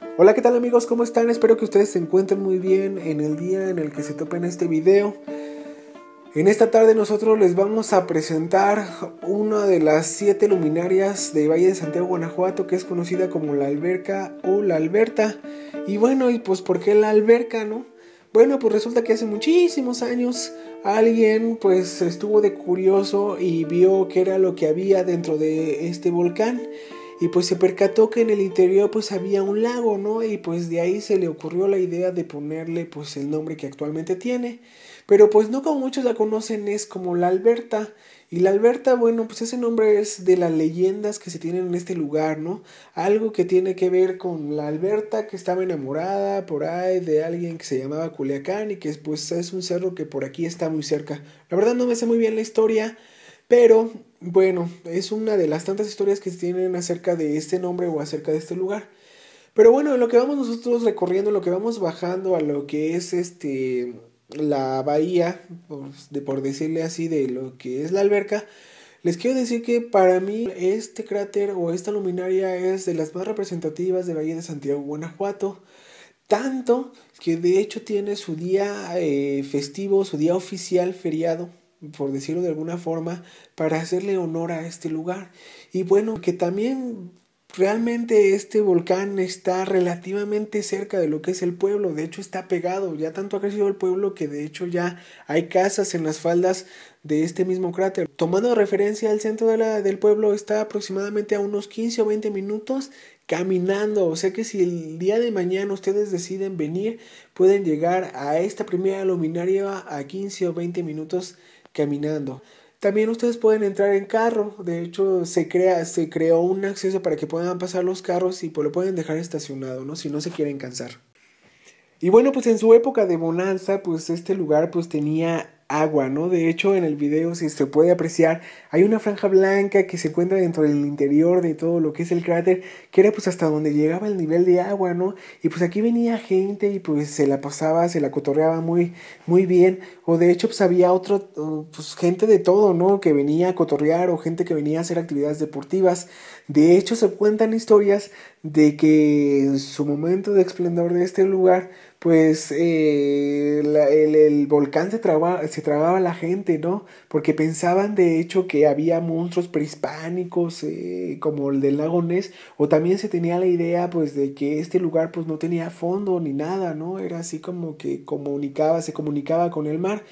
Hola, ¿qué tal amigos? ¿Cómo están? Espero que ustedes se encuentren muy bien en el día en el que se topen este video. En esta tarde nosotros les vamos a presentar una de las siete luminarias de Valle de Santiago, Guanajuato, que es conocida como la alberca o la alberta. Y bueno, y pues ¿por qué la alberca, no? Bueno, pues resulta que hace muchísimos años alguien pues estuvo de curioso y vio qué era lo que había dentro de este volcán y pues se percató que en el interior pues había un lago, ¿no? Y pues de ahí se le ocurrió la idea de ponerle pues el nombre que actualmente tiene. Pero pues no como muchos la conocen es como la Alberta. Y la Alberta, bueno, pues ese nombre es de las leyendas que se tienen en este lugar, ¿no? Algo que tiene que ver con la Alberta que estaba enamorada por ahí de alguien que se llamaba Culiacán y que pues es un cerro que por aquí está muy cerca. La verdad no me sé muy bien la historia, pero bueno, es una de las tantas historias que se tienen acerca de este nombre o acerca de este lugar. Pero bueno, en lo que vamos nosotros recorriendo, lo que vamos bajando a lo que es este la bahía, pues, de, por decirle así, de lo que es la alberca, les quiero decir que para mí este cráter o esta luminaria es de las más representativas de Valle de Santiago, Guanajuato. Tanto que de hecho tiene su día eh, festivo, su día oficial feriado por decirlo de alguna forma, para hacerle honor a este lugar. Y bueno, que también realmente este volcán está relativamente cerca de lo que es el pueblo, de hecho está pegado, ya tanto ha crecido el pueblo que de hecho ya hay casas en las faldas de este mismo cráter. Tomando referencia al centro de la, del pueblo está aproximadamente a unos 15 o 20 minutos caminando, o sea que si el día de mañana ustedes deciden venir, pueden llegar a esta primera luminaria a 15 o 20 minutos caminando. También ustedes pueden entrar en carro, de hecho se crea, se creó un acceso para que puedan pasar los carros y pues lo pueden dejar estacionado, ¿no? Si no se quieren cansar. Y bueno, pues en su época de bonanza, pues este lugar pues tenía agua, ¿no? De hecho, en el video, si se puede apreciar, hay una franja blanca que se encuentra dentro del interior de todo lo que es el cráter, que era pues hasta donde llegaba el nivel de agua, ¿no? Y pues aquí venía gente y pues se la pasaba, se la cotorreaba muy, muy bien, o de hecho pues había otro, pues gente de todo, ¿no? Que venía a cotorrear o gente que venía a hacer actividades deportivas. De hecho, se cuentan historias de que en su momento de esplendor de este lugar, pues eh, el, volcán se trababa, se trababa la gente, ¿no? Porque pensaban de hecho que había monstruos prehispánicos eh, como el del lago Ness, o también se tenía la idea pues de que este lugar pues no tenía fondo ni nada, ¿no? Era así como que comunicaba, se comunicaba con el mar.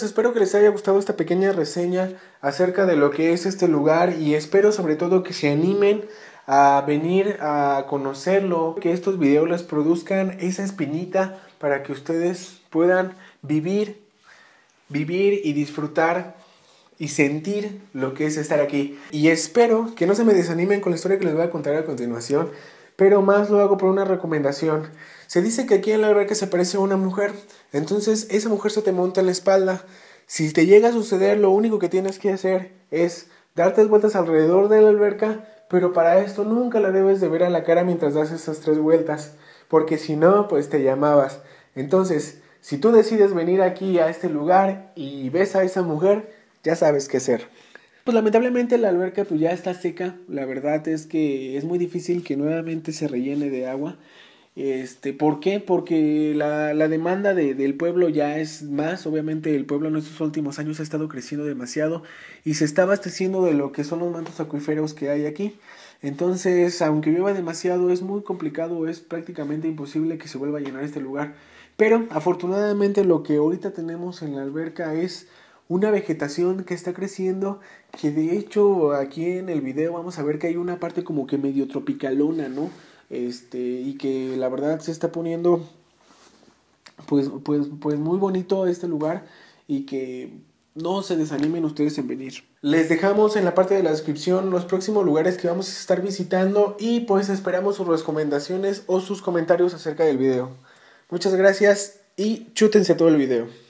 Espero que les haya gustado esta pequeña reseña acerca de lo que es este lugar y espero sobre todo que se animen a venir a conocerlo, que estos videos les produzcan esa espinita para que ustedes puedan vivir, vivir y disfrutar y sentir lo que es estar aquí. Y espero que no se me desanimen con la historia que les voy a contar a continuación, pero más lo hago por una recomendación. Se dice que aquí en la alberca se aparece una mujer, entonces esa mujer se te monta en la espalda. Si te llega a suceder, lo único que tienes que hacer es darte vueltas alrededor de la alberca pero para esto nunca la debes de ver a la cara mientras das esas tres vueltas, porque si no, pues te llamabas. Entonces, si tú decides venir aquí a este lugar y ves a esa mujer, ya sabes qué hacer. Pues lamentablemente la alberca pues ya está seca, la verdad es que es muy difícil que nuevamente se rellene de agua este, ¿Por qué? Porque la, la demanda de, del pueblo ya es más, obviamente el pueblo en estos últimos años ha estado creciendo demasiado y se está abasteciendo de lo que son los mantos acuíferos que hay aquí. Entonces, aunque llueva demasiado, es muy complicado, es prácticamente imposible que se vuelva a llenar este lugar. Pero afortunadamente lo que ahorita tenemos en la alberca es una vegetación que está creciendo, que de hecho aquí en el video vamos a ver que hay una parte como que medio tropicalona, ¿no? Este, y que la verdad se está poniendo pues, pues, pues muy bonito este lugar y que no se desanimen ustedes en venir. Les dejamos en la parte de la descripción los próximos lugares que vamos a estar visitando y pues esperamos sus recomendaciones o sus comentarios acerca del video. Muchas gracias y chútense todo el video.